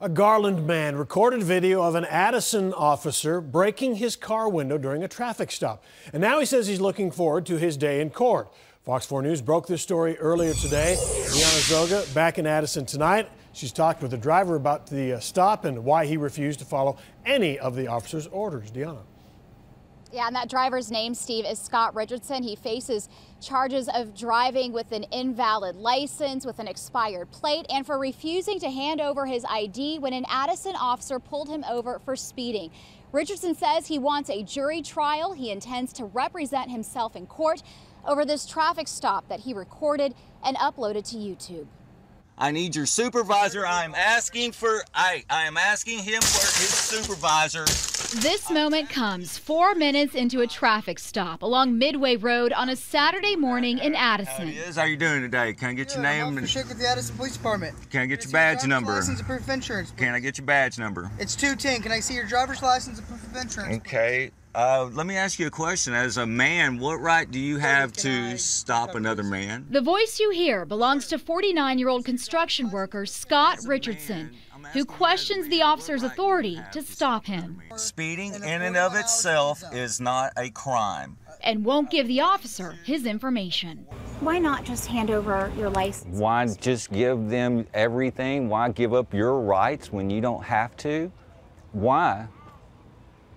A Garland man recorded video of an Addison officer breaking his car window during a traffic stop. And now he says he's looking forward to his day in court. Fox 4 News broke this story earlier today. Deanna Zoga back in Addison tonight. She's talked with the driver about the uh, stop and why he refused to follow any of the officer's orders. Deanna. Yeah, and that driver's name, Steve, is Scott Richardson. He faces charges of driving with an invalid license, with an expired plate, and for refusing to hand over his ID when an Addison officer pulled him over for speeding. Richardson says he wants a jury trial. He intends to represent himself in court over this traffic stop that he recorded and uploaded to YouTube. I need your supervisor. I'm asking for I I am asking him for his supervisor. This moment comes four minutes into a traffic stop along Midway Road on a Saturday morning in Addison. How, How you doing today? Can I get your name? I'm and check with the Addison Police Department. Can I get your badge number? License and proof of insurance. Please. Can I get your badge number? It's 210. Can I see your driver's license and proof of insurance? Okay. Uh, let me ask you a question. As a man, what right do you have to stop another man? The voice you hear belongs to 49 year old construction worker Scott Richardson who questions the officer's authority to stop him. Speeding in and of itself is not a crime. And won't give the officer his information. Why not just hand over your license? Why just give them everything? Why give up your rights when you don't have to? Why?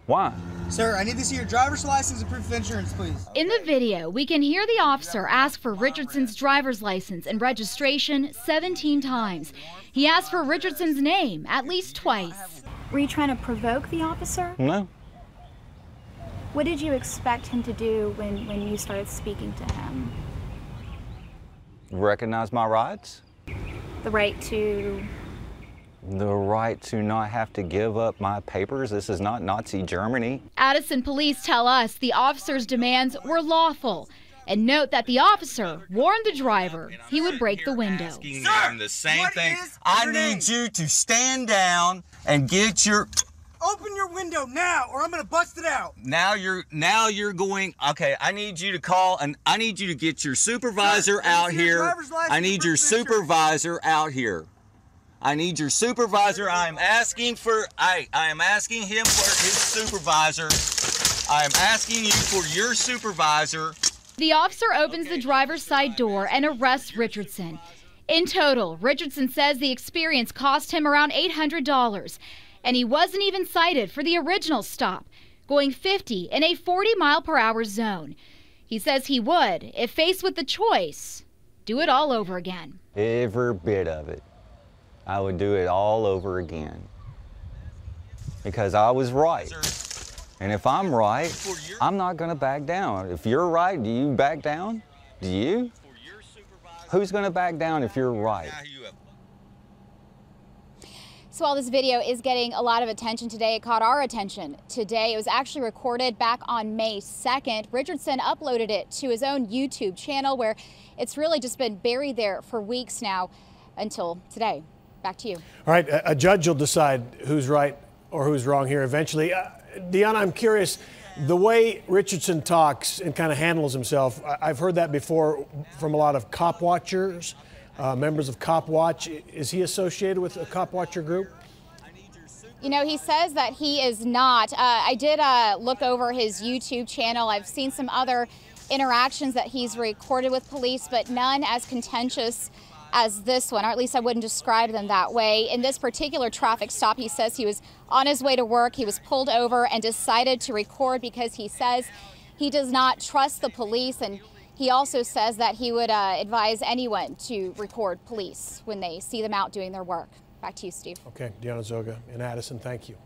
Why? Sir, I need to see your driver's license and proof of insurance, please. In the video, we can hear the officer ask for Richardson's driver's license and registration 17 times. He asked for Richardson's name at least twice. Were you trying to provoke the officer? No. What did you expect him to do when, when you started speaking to him? Recognize my rights? The right to the right to not have to give up my papers. This is not Nazi Germany. Addison police tell us the officer's demands were lawful. And note that the officer warned the driver he would break the window. Sir, the same thing. I need you to stand down and get your Open your window now or I'm going to bust it out. Now you're now you're going Okay, I need you to call and I need you to get your supervisor out here. I need your supervisor out here. I need your supervisor. I'm asking for I I am asking him for his supervisor. I am asking you for your supervisor. The officer opens the driver's side door and arrests Richardson. In total, Richardson says the experience cost him around $800, and he wasn't even cited for the original stop, going 50 in a 40 mile per hour zone. He says he would, if faced with the choice, do it all over again. Every bit of it. I would do it all over again. Because I was right. And if I'm right, I'm not going to back down. If you're right, do you back down? Do you? Who's going to back down if you're right? So while this video is getting a lot of attention today, it caught our attention today. It was actually recorded back on May 2nd. Richardson uploaded it to his own YouTube channel where it's really just been buried there for weeks now until today. Back to you. All right, a, a judge will decide who's right or who's wrong here eventually. Uh, Deanna, I'm curious, the way Richardson talks and kind of handles himself, I've heard that before from a lot of cop watchers, uh, members of Cop Watch. Is he associated with a cop watcher group? You know, he says that he is not. Uh, I did uh, look over his YouTube channel. I've seen some other interactions that he's recorded with police, but none as contentious as this one, or at least I wouldn't describe them that way. In this particular traffic stop, he says he was on his way to work. He was pulled over and decided to record because he says he does not trust the police. And he also says that he would uh, advise anyone to record police when they see them out doing their work. Back to you, Steve. Okay, Deanna Zoga in Addison, thank you.